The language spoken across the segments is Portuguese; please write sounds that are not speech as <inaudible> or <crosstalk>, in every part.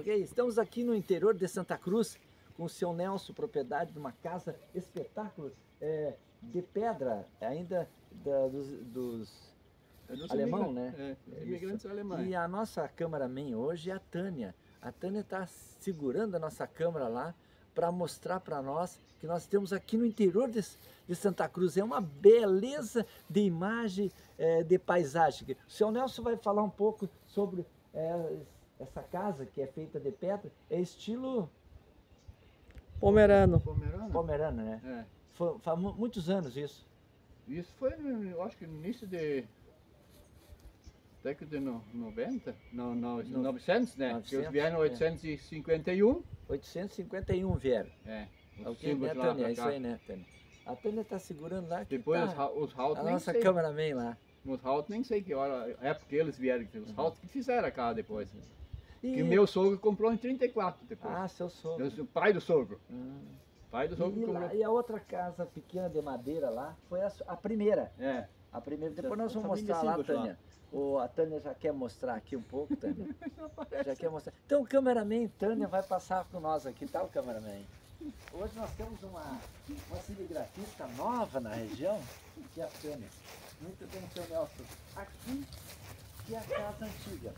Ok, estamos aqui no interior de Santa Cruz com o seu Nelson, propriedade de uma casa espetáculo é, de pedra, ainda da, dos, dos alemão, né? É, imigrantes alemães. E a nossa cameraman hoje é a Tânia. A Tânia está segurando a nossa câmera lá para mostrar para nós que nós temos aqui no interior de, de, Santa Cruz. É uma beleza de imagem, é, de paisagem. O seu Nelson vai falar um pouco sobre é, essa casa que é feita de pedra. É estilo Pomerano. Pomerano. pomerano, né? É. Foi, faz mu- muitos anos isso. Isso foi, eu acho que no início de década de no- 90, não, não, No- 900, né? Porque 900, eles vieram em é. 851. 851 vieram. É. Ok, símbolos né, Tânia? É isso aí, né, Tânia? A Tânia está segurando lá. que Depois tá os, a nossa sei. cameraman lá. Os Halt nem sei que hora, época que eles vieram. Os Halt que fizeram a casa depois. E... Que meu sogro comprou em 34 depois. Ah, seu sogro. Eu- o pai do sogro. Hum. Pai do sogro E, comprou. lá- e a outra casa pequena de madeira lá foi a, a primeira. É. A primeira. Depois nós vamos mostrar lá, Simbas lá. Tânia. O, a Tânia já quer mostrar aqui um pouco, Tânia. <laughs> já quer mostrar. Então o cameraman Tânia vai passar com nós aqui, tá o cameraman? Hoje nós temos uma, uma cinegrafista nova na região, que é a Tânia. Muito bem, seu Nelson. Aqui que é a casa antiga.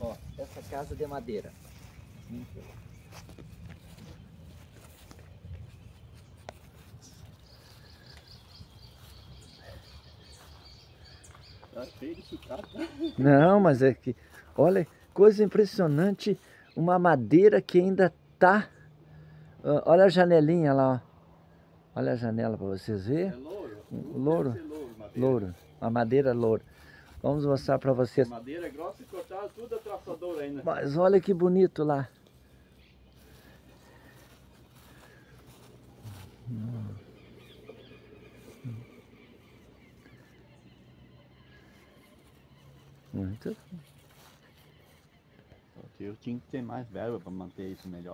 Ó, essa casa de madeira. Não, mas é que, olha, coisa impressionante, uma madeira que ainda tá. olha a janelinha lá, ó. Olha a janela para vocês É verem. louro. Louro. Louro, madeira. Louro, a madeira louro. Vamos mostrar para vocês. Madeira grossa e cortada tudo a traçador ainda. Mas olha que bonito lá. Muito Eu tinha que ter mais verba para manter isso melhor.